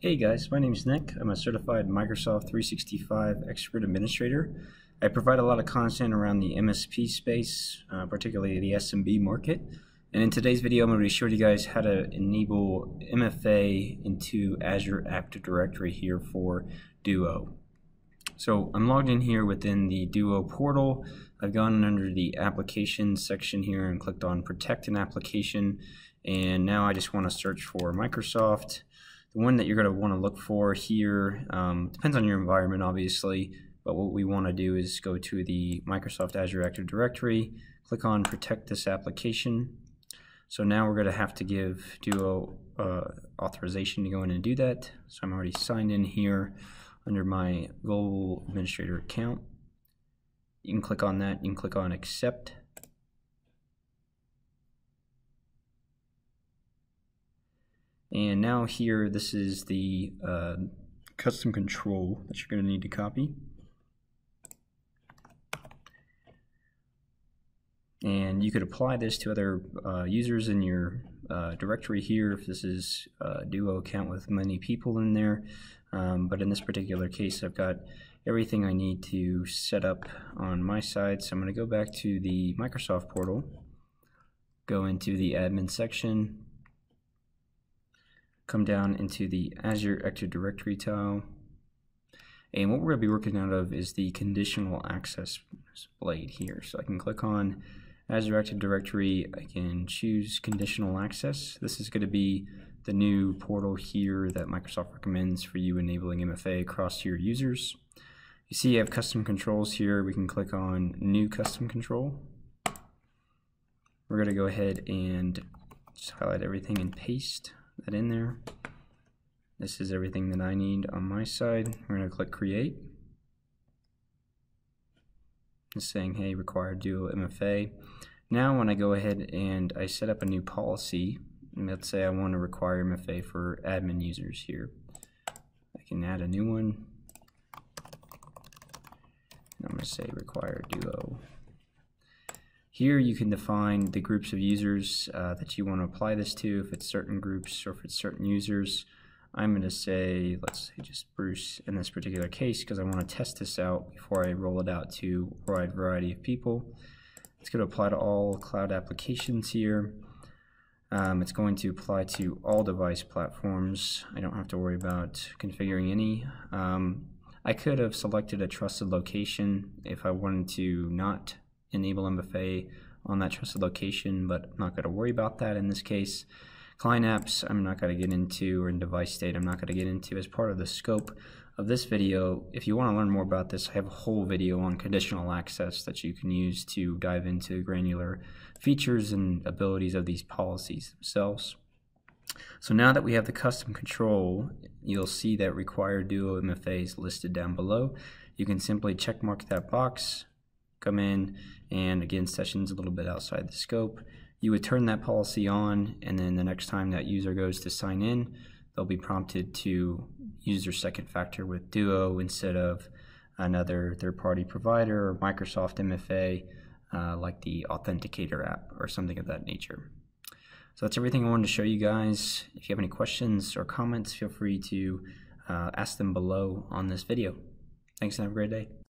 Hey guys, my name is Nick. I'm a certified Microsoft 365 expert administrator. I provide a lot of content around the MSP space, uh, particularly the SMB market. And in today's video, I'm going to be showing you guys how to enable MFA into Azure Active Directory here for Duo. So I'm logged in here within the Duo portal. I've gone under the application section here and clicked on protect an application. And now I just want to search for Microsoft. The one that you're going to want to look for here um, depends on your environment, obviously, but what we want to do is go to the Microsoft Azure Active Directory, click on Protect this application. So now we're going to have to give Duo uh, authorization to go in and do that. So I'm already signed in here under my Global Administrator account. You can click on that. You can click on Accept. And now here, this is the uh, custom control that you're going to need to copy. And you could apply this to other uh, users in your uh, directory here if this is a Duo account with many people in there. Um, but in this particular case, I've got everything I need to set up on my side. So I'm going to go back to the Microsoft portal, go into the admin section, come down into the Azure Active Directory tile. And what we're going to be working out of is the conditional access blade here. So I can click on Azure Active Directory, I can choose conditional access. This is going to be the new portal here that Microsoft recommends for you enabling MFA across your users. You see I have custom controls here. We can click on new custom control. We're going to go ahead and just highlight everything and paste that in there. This is everything that I need on my side. We're going to click create. It's saying, hey, require duo MFA. Now when I go ahead and I set up a new policy, let's say I want to require MFA for admin users here. I can add a new one. I'm going to say require duo. Here you can define the groups of users uh, that you want to apply this to, if it's certain groups or if it's certain users. I'm going to say, let's say just Bruce in this particular case because I want to test this out before I roll it out to a wide variety of people. It's going to apply to all cloud applications here. Um, it's going to apply to all device platforms. I don't have to worry about configuring any. Um, I could have selected a trusted location if I wanted to not enable MFA on that trusted location, but I'm not going to worry about that in this case. Client apps, I'm not going to get into, or in device state, I'm not going to get into as part of the scope of this video. If you want to learn more about this, I have a whole video on conditional access that you can use to dive into granular features and abilities of these policies themselves. So now that we have the custom control, you'll see that required Duo MFA is listed down below. You can simply check mark that box, come in, and again, sessions a little bit outside the scope. You would turn that policy on, and then the next time that user goes to sign in, they'll be prompted to use their second factor with Duo instead of another third-party provider or Microsoft MFA uh, like the Authenticator app or something of that nature. So that's everything I wanted to show you guys. If you have any questions or comments, feel free to uh, ask them below on this video. Thanks and have a great day.